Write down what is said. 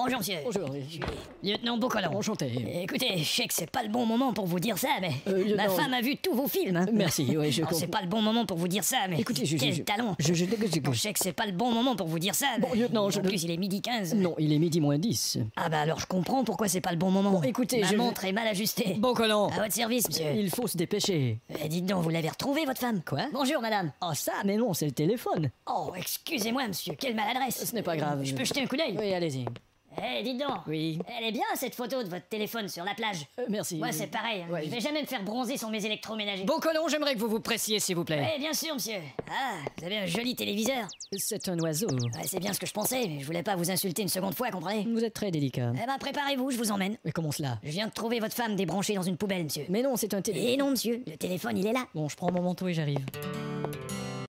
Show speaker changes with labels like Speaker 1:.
Speaker 1: Bonjour, monsieur.
Speaker 2: Bonjour.
Speaker 1: Lieutenant Beaucolon.
Speaker 2: Enchanté.
Speaker 1: Écoutez, je sais que c'est pas le bon moment pour vous dire ça, mais
Speaker 2: Euh,
Speaker 1: ma femme a vu tous vos films. hein.
Speaker 2: Merci, oui, je
Speaker 1: Alors, C'est pas le bon moment pour vous dire ça, mais
Speaker 2: Écoutez, je-
Speaker 1: quel
Speaker 2: je-
Speaker 1: talent.
Speaker 2: Je,
Speaker 1: sais que c'est pas le bon moment pour vous dire ça.
Speaker 2: Bon, lieutenant, je
Speaker 1: En plus, il est midi 15.
Speaker 2: Non, il est midi moins 10.
Speaker 1: Ah bah alors je comprends pourquoi c'est pas le bon moment.
Speaker 2: Bon, écoutez,
Speaker 1: Ma
Speaker 2: je-
Speaker 1: montre est mal ajustée.
Speaker 2: Bon collant,
Speaker 1: À votre service, monsieur.
Speaker 2: il faut se dépêcher.
Speaker 1: Eh, dites donc, vous l'avez retrouvée, votre femme
Speaker 2: Quoi?
Speaker 1: Bonjour, madame.
Speaker 2: Oh ça, mais non, c'est le téléphone.
Speaker 1: Oh, excusez-moi, monsieur, quelle maladresse.
Speaker 2: Ce n'est pas grave.
Speaker 1: Je peux jeter un coup d'œil
Speaker 2: Oui, allez-y.
Speaker 1: Eh, dites donc.
Speaker 2: Oui.
Speaker 1: Elle est bien, cette photo de votre téléphone sur la plage.
Speaker 2: Euh, merci.
Speaker 1: Moi, c'est pareil. hein.
Speaker 2: Ouais.
Speaker 1: Je vais jamais me faire bronzer sur mes électroménagers.
Speaker 2: Bon colon, j'aimerais que vous vous pressiez, s'il vous plaît.
Speaker 1: Oui, bien sûr, monsieur. Ah, vous avez un joli téléviseur.
Speaker 2: C'est un oiseau.
Speaker 1: Ouais, c'est bien ce que je pensais, mais je voulais pas vous insulter une seconde fois, comprenez?
Speaker 2: Vous êtes très délicat.
Speaker 1: Eh ben, préparez-vous, je vous emmène.
Speaker 2: Mais comment cela?
Speaker 1: Je viens de trouver votre femme débranchée dans une poubelle, monsieur.
Speaker 2: Mais non, c'est un télé...
Speaker 1: Et non, monsieur, le téléphone, il est là.
Speaker 2: Bon, je prends mon manteau et j'arrive.